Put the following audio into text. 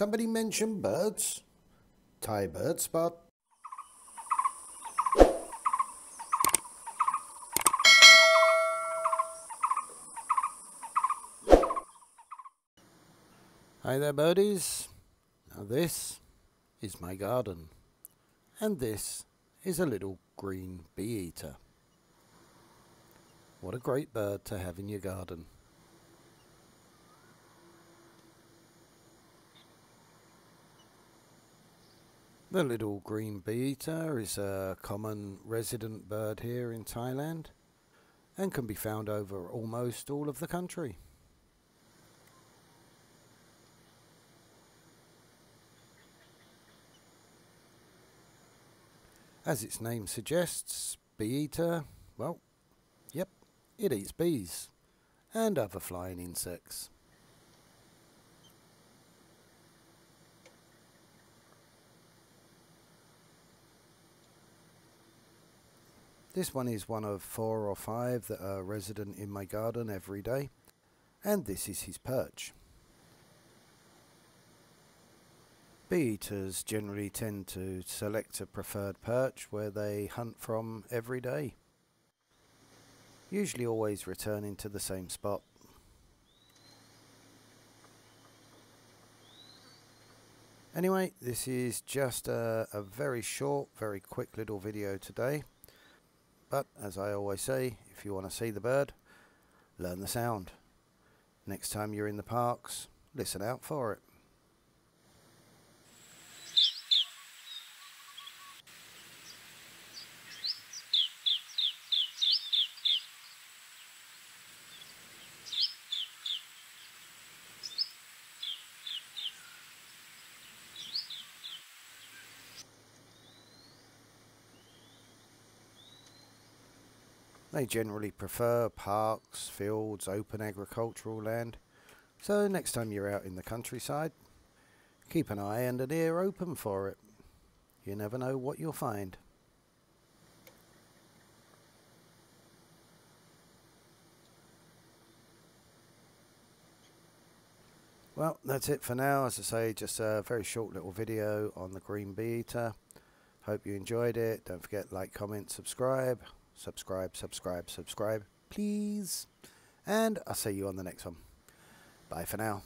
somebody mention birds? Thai bird spot? Hi there birdies. Now this is my garden. And this is a little green bee eater. What a great bird to have in your garden. The little green bee eater is a common resident bird here in Thailand and can be found over almost all of the country. As its name suggests, bee eater, well, yep, it eats bees and other flying insects. This one is one of four or five that are resident in my garden every day, and this is his perch. Bee eaters generally tend to select a preferred perch where they hunt from every day, usually always returning to the same spot. Anyway, this is just a, a very short, very quick little video today. But as I always say, if you want to see the bird, learn the sound. Next time you're in the parks, listen out for it. They generally prefer parks, fields, open agricultural land. So next time you're out in the countryside, keep an eye and an ear open for it. You never know what you'll find. Well, that's it for now. As I say, just a very short little video on the green bee eater. Hope you enjoyed it. Don't forget like, comment, subscribe subscribe, subscribe, subscribe, please. And I'll see you on the next one. Bye for now.